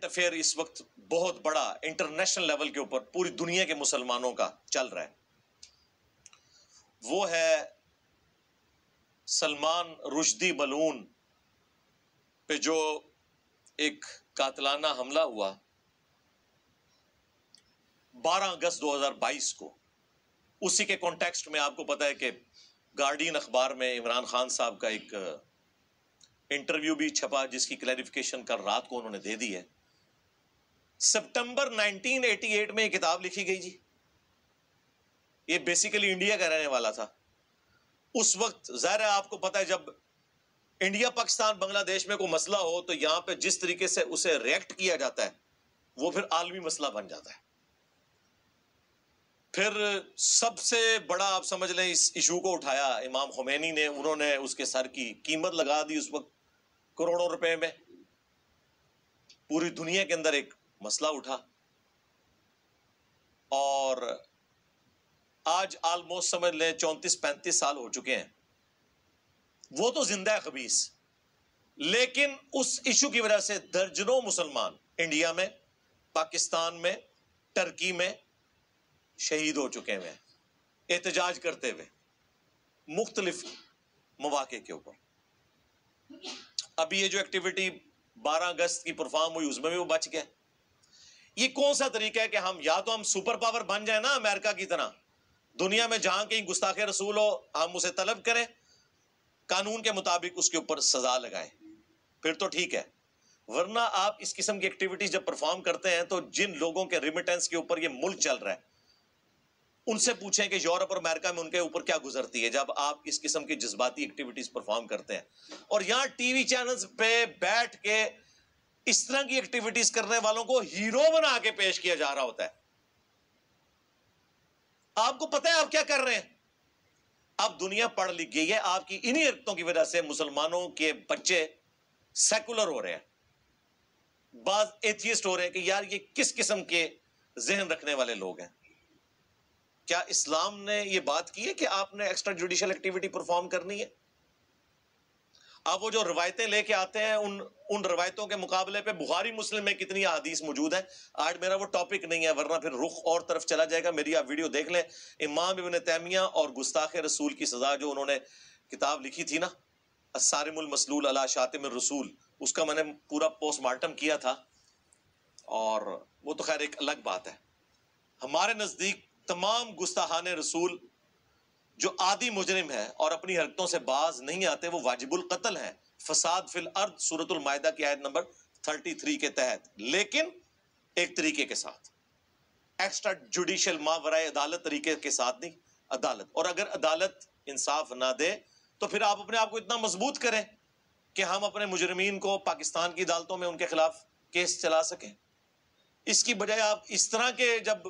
Current affair इस वक्त बहुत बड़ा इंटरनेशनल लेवल के ऊपर पूरी दुनिया के मुसलमानों का चल रहा है। वो है सलमान रुश्दी बलून पे जो एक कातलाना हमला हुआ 12 अगस्त 2022 को। उसी के कॉन्टेक्स्ट में आपको पता है कि गार्डियन अखबार में इमरान खान साहब का एक इंटरव्यू भी छपा, जिसकी क्लैरिफिकेशन कल रात को उन्होंने दे दी है। सितंबर 1988 में ये किताब लिखी गई जी। ये बेसिकली इंडिया का रहने वाला था। उस वक्त, ज़ाहिर है आपको पता है, जब इंडिया पाकिस्तान बांग्लादेश में कोई मसला हो तो यहाँ पे जिस तरीके से उसे रिएक्ट किया जाता है, वो फिर आलमी मसला बन जाता है। फिर सबसे बड़ा आप समझ लें, इस इशू को उठाया। इमाम खुमैनी ने, उन्होंने उसके सर की कीमत लगा दी उस वक्त करोड़ों रुपए में। पूरी दुनिया के अंदर एक मसला उठा। और आज ऑलमोस्ट समझ लें चौंतीस पैंतीस साल हो चुके हैं। वो तो ज़िंदा है खबीस। लेकिन उस इशू की वजह से दर्जनों मुसलमान इंडिया में, पाकिस्तान में, टर्की में शहीद हो चुके हैं। एहतजाज करते हुए, मुख्तलिफ़ मौाक़े के ऊपर। अभी ये जो एक्टिविटी 12 अगस्त की परफॉर्म हुई, उसमें भी वो बच गया ये कौन सा तरीका है कि हम या तो हम सुपर पावर बन जाए ना अमेरिका की तरह। दुनिया में जहाँ कहीं गुस्ताखे रसूल हो, हम उसे तलब करें। कानून के मुताबिक उसके ऊपर सजा लगाएँ। फिर तो ठीक है। वरना आप इस किस्म की एक्टिविटीज़ जब परफॉर्म करते हैं तो जिन लोगों के रिमिटेंस के ऊपर ये मुल्क चल रहा है, उनसे पूछें कि यूरोप और अमेरिका में उनके ऊपर क्या गुजरती है, जब आप इस किस्म की जज्बाती एक्टिविटीज़ परफॉर्म करते हैं। और यहाँ टीवी चैनल्स पे बैठ के इस तरह की एक्टिविटीज़ करने वालों को हीरो बना के पेश किया जा रहा होता है। आपको पता है आप क्या कर रहे हैं? अब दुनिया पढ़ लिख गई है, आपकी इन्हीं हरकतों की वजह से मुसलमानों के बच्चे सेकुलर हो रहे हैं। बाज एथियस्ट हो रहे हैं कि यार ये किस किस्म के जहन रखने वाले लोग हैं? क्या इस्लाम ने ये बात की है कि आपने एक्स्ट्रा जुडिशियल एक्टिविटी परफॉर्म करनी है? अब वो जो रवायतें लेके आते हैं, उन उन रवायतों के मुकाबले पे बुखारी, मुस्लिम में कितनी हदीस मौजूद है? आज मेरा वो टॉपिक नहीं है, वरना फिर रुख और तरफ़ चला जाएगा। मेरी आप वीडियो देख लें। इमाम इबन तैमिया और गुस्ताख रसूल की सजा जो उन्होंने किताब लिखी थी ना सारिमुल अला शातिम रसूल, उसका मैंने पूरा पोस्टमार्टम किया था। और वो तो खैर एक अलग बात है। हमारे नज़दीक तमाम गुस्ताहान रसूल जो आदि मुजरिम है और अपनी हरकतों से बाज नहीं आते, वो वाजिबुल कत्ल है। फसाद फिल अर्द, सूरतुल मायदा की आयत नंबर 33 के तहत। लेकिन एक तरीके के साथ। एक्स्ट्रा जुडिशियल मावराए अदालत तरीके के साथ नहीं, अदालत। और अगर अदालत इंसाफ ना दे तो फिर आप अपने आप को इतना मज़बूत करें कि हम अपने मुजरमीन को पाकिस्तान की अदालतों में उनके खिलाफ केस चला सकें। इसकी बजाय आप इस तरह के जब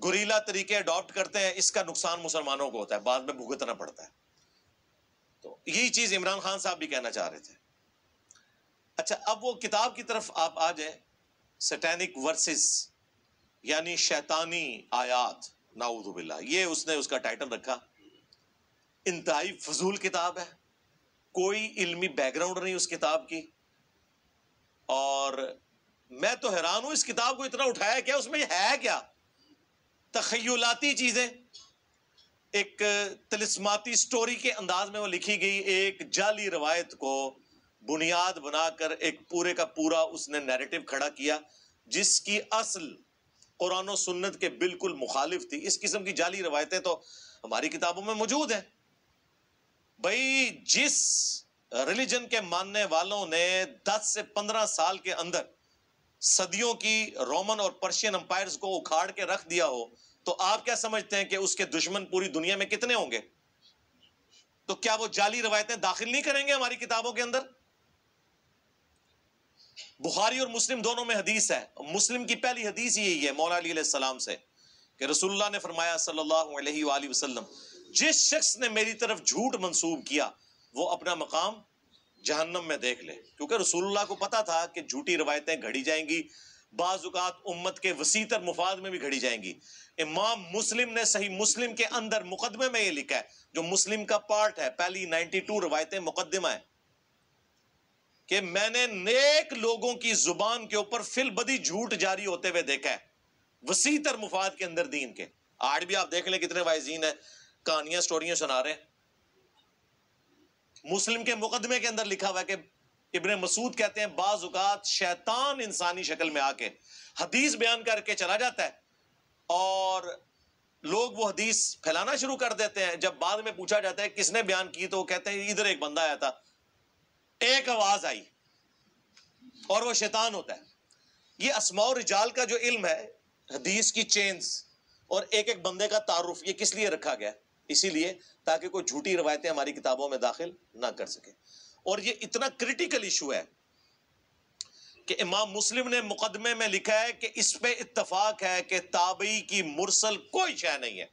गुरीला तरीके अडॉप्ट करते हैं, इसका नुकसान मुसलमानों को होता है, बाद में भुगतना पड़ता है। तो यही चीज़ इमरान खान साहब भी कहना चाह रहे थे। अच्छा अब वो किताब की तरफ़ आप आ जाए सटैनिक वर्सेस यानी शैतानी आयात नाउदुबिल्ला ये उसने उसका टाइटल रखा। इंतहाई फजूल किताब है, कोई इल्मी बैकग्राउंड नहीं उस किताब की। और मैं तो हैरान हूँ, इस किताब को इतना उठाया क्या, उसमें है क्या? तखयुलाती चीज़ें। एक तलिस्माती स्टोरी के अंदाज में वो लिखी गई एक जाली रवायत को बुनियाद बनाकर एक पूरे का पूरा उसने नैरेटिव खड़ा किया, जिसकी असल कुरान सुन्नत के बिल्कुल मुखालिफ थी। इस किस्म की जाली रवायतें तो हमारी किताबों में मौजूद हैं। भाई, जिस रिलीजन के मानने वालों ने 10 से 15 साल के अंदर सदियों की रोमन और पर्शियन अंपायर्स को उखाड़ के रख दिया हो तो आप क्या समझते हैं कि उसके दुश्मन पूरी दुनिया में कितने होंगे? तो क्या वो जाली रवायतें दाखिल नहीं करेंगे हमारी किताबों के अंदर? बुखारी और मुस्लिम दोनों में हदीस है। मुस्लिम की पहली हदीस यही है, मौला अली सलाम से, कि रसूलुल्लाह ने फरमाया सल्लल्लाहु वसल्लम, जिस शख्स ने मेरी तरफ़ झूठ मंसूब किया, वो अपना मकाम जहन्नम में देख ले। क्योंकि रसूलुल्लाह को पता था कि झूठी रवायतें घड़ी जाएँगी बाजुकात उम्मत के वसीतर मुफाद में भी घड़ी जाएँगी। इमाम मुस्लिम ने सही मुस्लिम के अंदर मुकदमे में ये लिखा है, जो मुस्लिम का पार्ट है, पहली 92 रवायतें मुकदमा है, कि मैंने नेक लोगों की ज़ुबान के ऊपर फिल बदी झूठ जारी होते हुए देखा है, वसीतर मुफाद के अंदर दीन के। आज भी आप देख लें कितने वाइजीन है, कहानियाँ, स्टोरियाँ सुना रहे हैं। मुस्लिम के मुकदमे के अंदर लिखा हुआ है कि इब्ने मसूद कहते हैं, बाजुकात शैतान इंसानी शक्ल में आके हदीस बयान करके चला जाता है और लोग वो हदीस फैलाना शुरू कर देते हैं। जब बाद में पूछा जाता है, किसने बयान की तो वो कहते हैं, इधर एक बंदा आया था, एक आवाज़ आई और वो शैतान होता है। ये असमाउ रिजाल का जो इल्म है, हदीस की चेन्स और एक एक बंदे का तारुफ, ये किस लिए रखा गया? इसीलिए ताकि कोई झूठी रवायतें हमारी किताबों में दाखिल ना कर सके। और ये इतना क्रिटिकल इशू है कि इमाम मुस्लिम ने मुकदमे में लिखा है कि इस पे इत्तफाक है कि ताबी की मुरसल कोई शय नहीं है।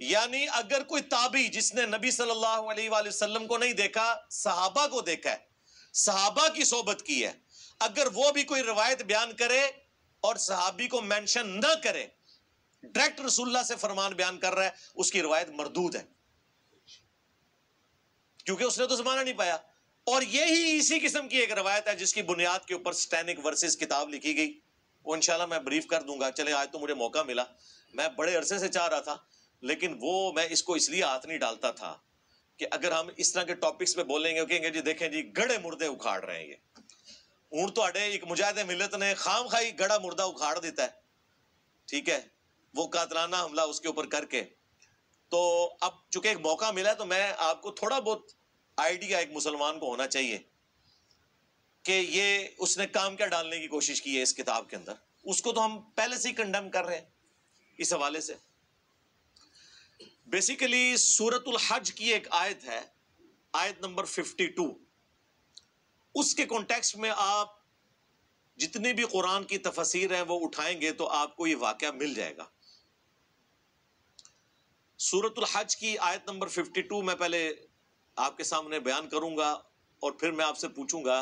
यानी अगर कोई ताबी जिसने नबी सल्लल्लाहु अलैहि वसल्लम को नहीं देखा, सहाबा को देखा है, सहाबा की सोबत की है, अगर वो भी कोई रवायत बयान करे और सहाबी को मेंशन न करे, डायरेक्ट रसुल्ला से फरमान बयान कर रहा है, उसकी रवायत मरदूद है। क्योंकि उसने तो जमाना नहीं पाया। और यही इसी किस्म की एक रवायत है जिसकी बुनियाद के ऊपर स्टैनिक वर्सेस किताब लिखी गई। वो इंशाल्लाह मैं ब्रीफ कर दूँगा। चले, आज तो मुझे मौका मिला। मैं बड़े अरसे से चाह रहा था, लेकिन वो मैं इसको इसलिए हाथ नहीं डालता था कि अगर हम इस तरह के टॉपिक्स पे बोलेंगे, कहेंगे, जी देखें जी, गड़े मुर्दे उखाड़ रहे हैं ये। हूँ तो एक मुजाहिद मिलत ने खाम खाई गड़ा मुर्दा उखाड़ देता है। ठीक है? वो कातलाना हमला उसके ऊपर करके तो अब चूँकि एक मौका मिला तो मैं आपको थोड़ा बहुत आइडिया एक मुसलमान को होना चाहिए कि ये उसने काम क्या डालने की कोशिश की है इस किताब के अंदर। उसको तो हम पहले से ही कंडेम कर रहे हैं इस हवाले से। बेसिकली सूरतुल हज की एक आयत है, आयत नंबर 52 उसके कॉन्टेक्स्ट में आप जितनी भी कुरान की तफसीर है वो उठाएँगे तो आपको ये वाक्य मिल जाएगा। सूरतुल हज की आयत नंबर 52 में पहले आपके सामने बयान करूँगा और फिर मैं आपसे पूछूँगा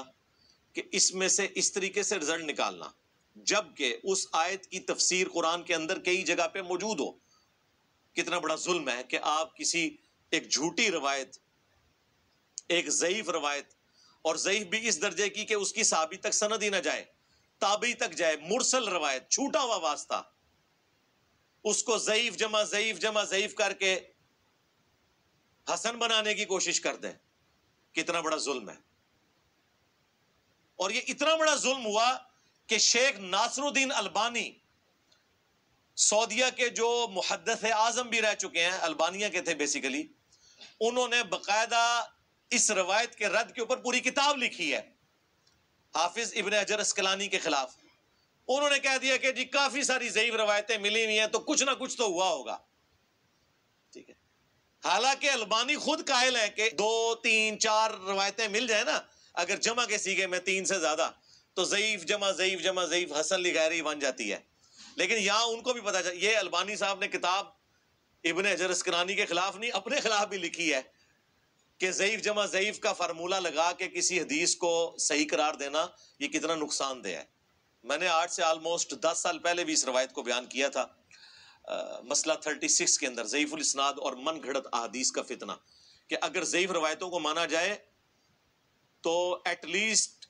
कि इसमें से इस तरीके से रिज़ल्ट निकालना, जबकि उस आयत की तफसीर कुरान के अंदर कई जगह पे मौजूद हो। कितना बड़ा जुल्म है कि आप किसी एक झूठी रवायत, एक ज़यीफ रवायत, और ज़यीफ भी इस दर्जे की कि उसकी साबी तक सनद ही ना जाए, ताबी तक जाए, मुरसल रवायत, छूटा हुआ वास्ता उसको ज़यीफ जमा ज़यीफ जमा, ज़यीफ करके हसन बनाने की कोशिश कर दें। कितना बड़ा जुल्म है। और ये इतना बड़ा जुल्म हुआ कि शेख नासरुद्दीन अलबानी सऊदिया के जो मुहदस आज़म भी रह चुके हैं, अल्बानिया के थे बेसिकली उन्होंने बकायदा इस रवायत के रद्द के ऊपर पूरी किताब लिखी है। हाफिज इबन अजर अस्कलानी के खिलाफ। उन्होंने कह दिया कि जी, काफ़ी सारी जयीब रवायतें मिली हुई हैं तो कुछ ना कुछ तो हुआ होगा। ठीक है। हालाँकि अलबानी खुद कायल है कि दो, तीन, चार रवायतें मिल जाए ना, अगर जमा के सीगे में तीन से ज़्यादा तो जयीफ जमा जयीफ जमा, जयीफ हसन लिगैरी बन जाती है। लेकिन यहाँ उनको भी पता चल, ये अलबानी साहब ने किताब इबन अस्करानी के खिलाफ नहीं, अपने खिलाफ भी लिखी है कि जयीफ जमा, जयीफ का फार्मूला लगा के किसी हदीस को सही करार देना, ये कितना नुकसानदेह है। मैंने आज से ऑलमोस्ट दस साल पहले भी इस रवायत को बयान किया था। आ, मसला थर्टी सिक्स के अंदर ज़यीफुल इसनाद और मन घड़त अदीस का फितना कि अगर ज़यीफ रवायतों को माना जाए तो एटलीस्ट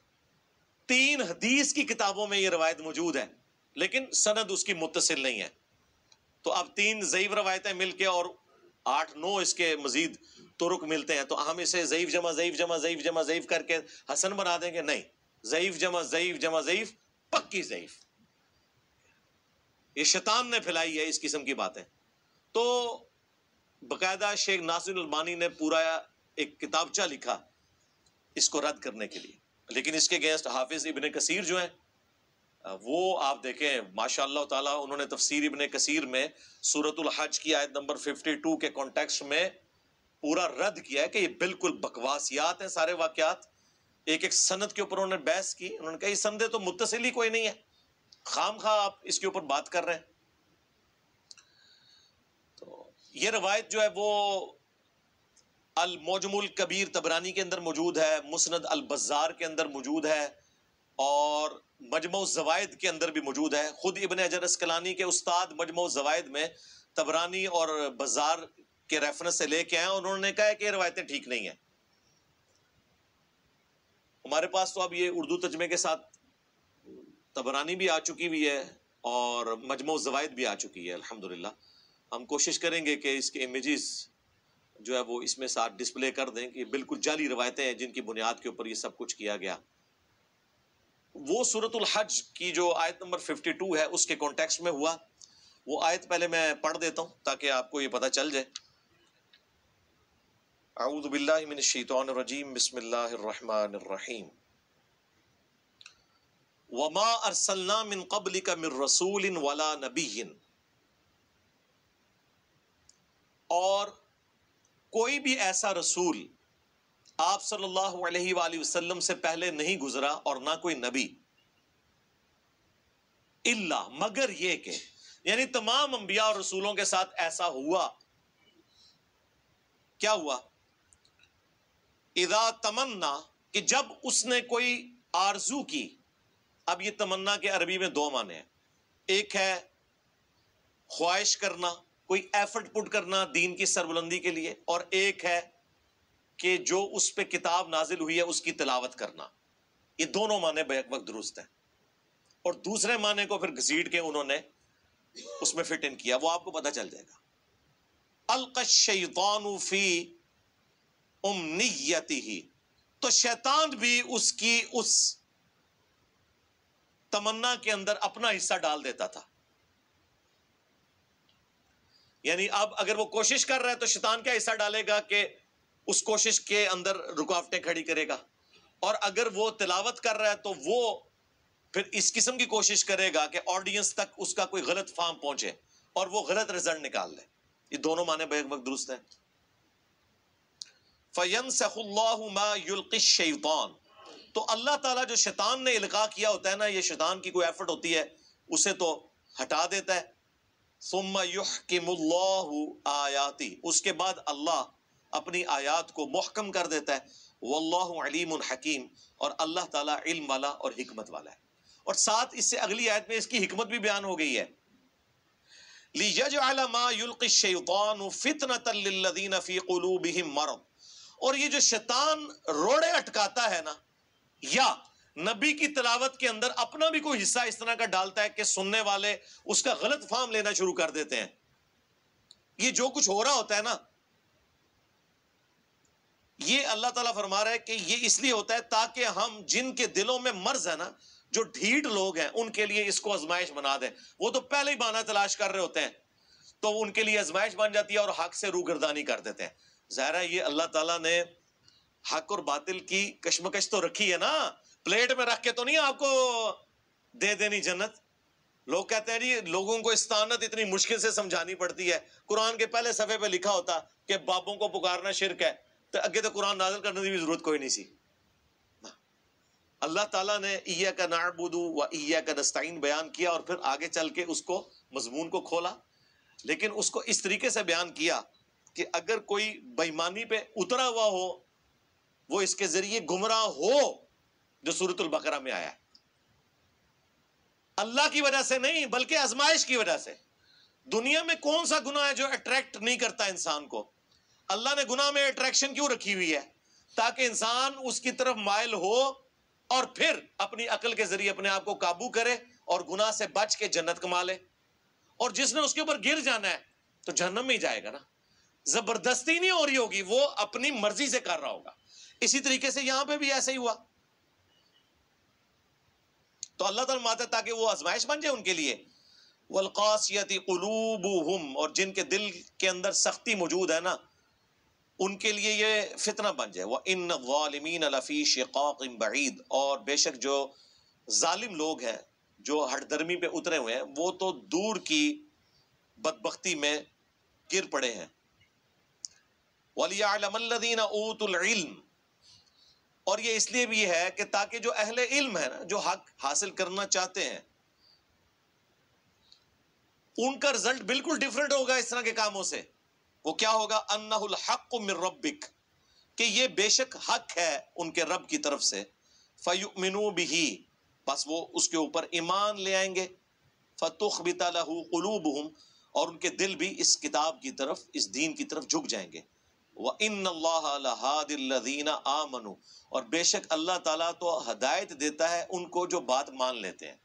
तीन हदीस की किताबों में यह रवायत मौजूद है लेकिन सनद उसकी मुतसिल नहीं है। तो अब तीन ज़यीफ रवायतें मिलके और आठ नौ इसके मजीद तुरुक मिलते हैं तो हम इसे ज़यीफ जमा ज़यीफ जमा ज़यीफ जमा ज़यीफ करके हसन बना देंगे? नहीं। ज़यीफ जमा ज़यीफ जमा ज़यीफ पक्की ज़यीफ ये शैतान ने फैलाई है, इस किस्म की बातें। तो बकायदा शेख नासिर ने पूरा एक किताबचा लिखा इसको रद्द करने के लिए। लेकिन इसके अगेंस्ट हाफिज इबन कसीर जो है, वो आप देखें माशा ताला उन्होंने तफसीर इबन कसीर में सूरतुल हज की आयत नंबर 52 के कॉन्टेक्स्ट में पूरा रद्द किया है कि ये बिल्कुल बकवासियात हैं सारे वाकयात। एक एक सनत के ऊपर उन्होंने बहस की, उन्होंने कहा संदे तो मुतसिल ही कोई नहीं है। खाम खा, आप इसके ऊपर बात कर रहे हैं। तो ये रवायत जो है वो अल मोजमुल कबीर तबरानी के अंदर मौजूद है, मुसनद अल बजार के अंदर मौजूद है, और मजमो जवायद के अंदर भी मौजूद है। खुद इबन अजर असकलानी के उस्ताद मजमो जवायद में तबरानी और बाज़ार के रेफरेंस से लेके आए उन्होंने कहा कि ये रवायतें ठीक नहीं है। हमारे पास तो अब ये उर्दू तजमे के साथ तबरानी भी आ चुकी हुई है और मजमो जवायद भी आ चुकी है, अल्हम्दुलिल्लाह। हम कोशिश करेंगे कि इसके इमेजेस जो है वो इसमें साथ डिस्प्ले कर दें कि बिल्कुल जाली रवायतें हैं जिनकी बुनियाद के ऊपर ये सब कुछ किया गया। वो सूरतुल हज की जो आयत नंबर 52 है, उसके कॉन्टेक्स्ट में हुआ। वो आयत पहले मैं पढ़ देता हूँ ताकि आपको ये पता चल जाए। वला नबीन और कोई भी ऐसा रसूल आप सल्लल्लाहु अलैहि वसल्लम से पहले नहीं गुजरा और ना कोई नबी इल्ला मगर ये के यानी तमाम अंबिया और रसूलों के साथ ऐसा हुआ क्या हुआ इदा तमन्ना कि जब उसने कोई आरज़ू की, अब ये तमन्ना के अरबी में दो माने हैं। एक है ख्वाहिश करना, कोई एफर्ट पुट करना दीन की सरबुलंदी के लिए, और एक है कि जो उस पर किताब नाजिल हुई है, उसकी तिलावत करना। ये दोनों माने बैक वक्त दुरुस्त है। और दूसरे माने को फिर घसीट के उन्होंने उसमें फिट इन किया। वो आपको पता चल जाएगा। अलकशैतानुफी उमनीयती ही। तो शैतान भी उसकी उस तमन्ना के अंदर अपना हिस्सा डाल देता था। यानी अब अगर वो कोशिश कर रहा है तो शैतान क्या हिस्सा डालेगा कि उस कोशिश के अंदर रुकावटें खड़ी करेगा? और अगर वो तिलावत कर रहा है तो वो फिर इस किस्म की कोशिश करेगा कि ऑडियंस तक उसका कोई गलत फार्म पहुँचे और वो गलत रिज़ल्ट निकाल ले। ये दोनों माने वक्त दुरुस्त है। फयन शैतान तो अल्लाह ताला जो शैतान ने इल्का किया होता है ना, ये शैतान की कोई एफर्ट होती है, उसे तो हटा देता है। सुम्मा आयाती। उसके बाद अल्लाह अपनी आयात को मुहकम कर देता है। वल्लाहु अलीम हकीम। और अल्लाह ताला इल्म वाला और हिकमत वाला है। और साथ इससे अगली आयत में इसकी हिकमत भी बयान हो गई है। और ये जो शैतान रोड़े अटकाता है ना, या नबी की तलावत के अंदर अपना भी कोई हिस्सा इस तरह का डालता है कि सुनने वाले उसका गलत फार्म लेना शुरू कर देते हैं। ये जो कुछ हो रहा होता है ना, ये अल्लाह ताला फरमा रहा है कि ये इसलिए होता है ताकि हम जिनके दिलों में मर्ज है ना, जो ढीठ लोग हैं, उनके लिए इसको आजमाइश बना दें। वो तो पहले ही बाना तलाश कर रहे होते हैं तो उनके लिए आजमाइश बन जाती है और हक से रूगरदानी कर देते हैं। जहरा ये अल्लाह ताला ने हक और बातिल की कशमकश तो रखी है ना। प्लेट में रख के तो नहीं आपको दे देनी जन्नत। लोग कहते हैं जी, लोगों को इस्तानत इतनी मुश्किल से समझानी पड़ती है। कुरान के पहले सफे पे लिखा होता कि बाबों को पुकारना शिरक है तो अगे तो कुरान नाजल करने की भी ज़रूरत कोई नहीं सी। अल्लाह ताला ने ईया का नाबुदू व ईया का नस्ताइन बयान किया और फिर आगे चल के उसको, मजमून को खोला। लेकिन उसको इस तरीके से बयान किया कि अगर कोई बेईमानी पे उतरा हुआ हो, वो इसके ज़रिए गुमराह हो, जो सूरतुल बकरा में आया अल्लाह की वजह से नहीं, बल्कि आजमाइश की वजह से। दुनिया में कौन सा गुना है जो अट्रैक्ट नहीं करता इंसान को? अल्लाह ने गुना में अट्रैक्शन क्यों रखी हुई है? ताकि इंसान उसकी तरफ़ मायल हो और फिर अपनी अकल के ज़रिए अपने आप को काबू करे और गुनाह से बच के जन्नत कमा ले। और जिसने उसके ऊपर गिर जाना है तो जहन्नम में ही जाएगा ना। ज़बरदस्ती नहीं हो रही होगी, वो अपनी मर्ज़ी से कर रहा होगा। इसी तरीके से यहाँ पे भी ऐसा ही हुआ। तो अल्लाह ताला माता ताकि वो आजमाइश बन जाए उनके लिए। वलकासियती और जिनके दिल के अंदर सख्ती मौजूद है ना, उनके लिए ये फितना बन जाए। वह इन वालमीन लफ़ी शिकाक बईद, और बेशक जो जालिम लोग हैं, जो हटदर्मी पे उतरे हुए हैं, वो तो दूर की बदबख्ती में गिर पड़े हैं। और ये इसलिए भी है कि ताकि जो अहले इल्म है ना, जो हक हासिल करना चाहते हैं, उनका रिज़ल्ट बिल्कुल डिफरेंट होगा इस तरह के कामों से। वो क्या होगा? अन्नहुल हक मिर रब्बिक। कि ये बेशक हक है उनके रब की तरफ़ से। फयुमिनु बिही। बस वो उसके ऊपर ईमान ले आएँगे। फतुख बितलहू और उनके दिल भी इस किताब की तरफ़, इस दीन की तरफ़ झुक जाएँगे। आमनु और बेशक अल्लाह ताला तो हदायत देता है उनको जो बात मान लेते हैं।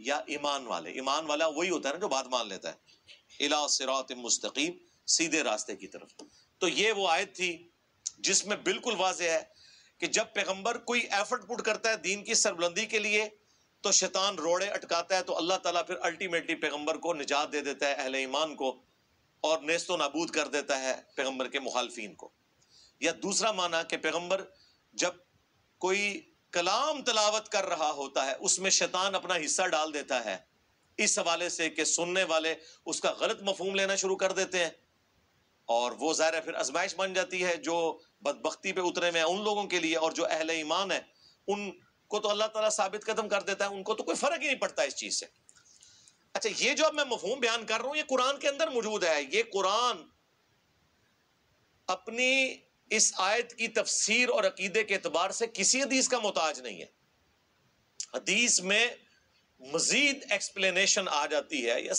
या ईमान वाले। ईमान वाला वही होता है ना जो बात मान लेता है। इला सिरात मुस्तकीम, सीधे रास्ते की तरफ़। तो ये वो आयत थी जिसमें बिल्कुल वाज है कि जब पैगंबर कोई एफर्ट पुट करता है दीन की सरबुलंदी के लिए तो शैतान रोड़े अटकाता है तो अल्लाह ताला फिर अल्टीमेटली पैगंबर को निजात दे देता है, अहले ईमान को। और नेस्तो नाबूद कर देता है पैगंबर के मुखालफिन को। या दूसरा माना कि पैगंबर जब कोई कलाम तलावत कर रहा होता है, उसमें शैतान अपना हिस्सा डाल देता है, इस हवाले से कि सुनने वाले उसका गलत मफहम लेना शुरू कर देते हैं। और वो ज़ाहिर फिर आजमाइश बन जाती है जो बदबख्ती पे उतरे हुए हैं उन लोगों के लिए और जो अहल ईमान है, उनको तो अल्लाह ताला साबित कदम कर देता है, उनको तो कोई फ़र्क ही नहीं पड़ता इस चीज़ से। अच्छा ये जो अब मैं मफहूम बयान कर रहा हूँ, ये कुरान के अंदर मौजूद है। ये कुरान अपनी इस आयत की तफसीर और अकीदे के अतबार से किसी हदीस का मोहताज नहीं है। हदीस में मजीद एक्सप्लेनेशन आ जाती है या